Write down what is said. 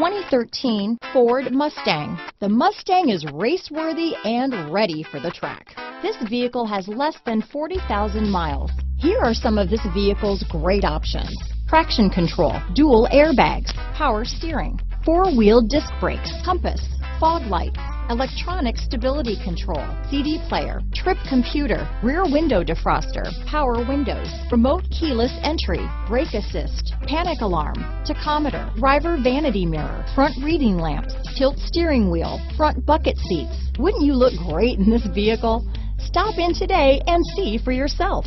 2013 Ford Mustang. The Mustang is race-worthy and ready for the track. This vehicle has less than 40,000 miles. Here are some of this vehicle's great options. Traction control, dual airbags, power steering, four-wheel disc brakes, compass, fog lights, electronic stability control, CD player, trip computer, rear window defroster, power windows, remote keyless entry, brake assist, panic alarm, tachometer, driver vanity mirror, front reading lamps, tilt steering wheel, front bucket seats. Wouldn't you look great in this vehicle? Stop in today and see for yourself.